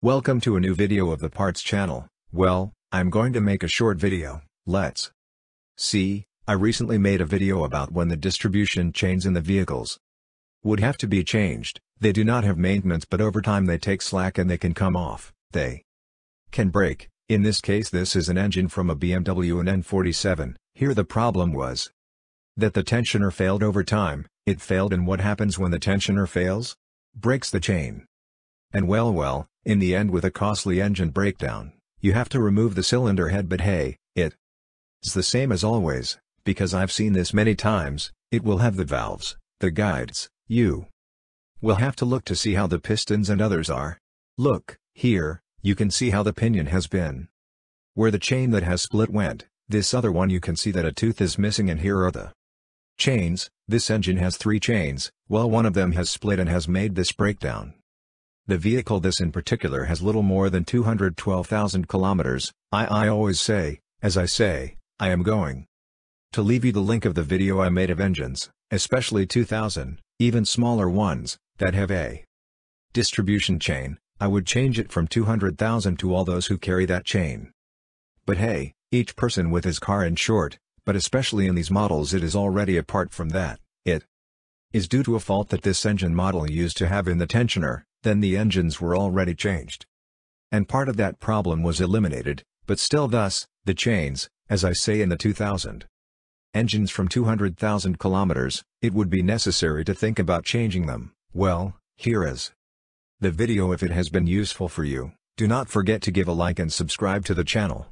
Welcome to a new video of the parts channel. Well, I'm going to make a short video, let's see, I recently made a video about when the distribution chains in the vehicles would have to be changed, they do not have maintenance but over time they take slack and they can come off, they can break, in this case this is an engine from a BMW and N47, here the problem was that the tensioner failed over time, it failed and what happens when the tensioner fails? Breaks the chain. And well well, in the end with a costly engine breakdown, you have to remove the cylinder head but hey, it is the same as always, because I've seen this many times, it will have the valves, the guides, you will have to look to see how the pistons and others are. Look, here, you can see how the pinion has been. Where the chain that has split went, this other one you can see that a tooth is missing and here are the chains, this engine has three chains, well one of them has split and has made this breakdown. The vehicle this in particular has little more than 212,000 kilometers, I I always say, as I say, I am going. To leave you the link of the video I made of engines, especially 2000, even smaller ones, that have a distribution chain, I would change it from 200,000 to all those who carry that chain. But hey, each person with his car in short, but especially in these models it is already apart from that, it is due to a fault that this engine model used to have in the tensioner, then the engines were already changed. And part of that problem was eliminated, but still thus, the chains, as I say in the 2000 engines from 200,000 kilometers, it would be necessary to think about changing them, well, here is the video if it has been useful for you, do not forget to give a like and subscribe to the channel.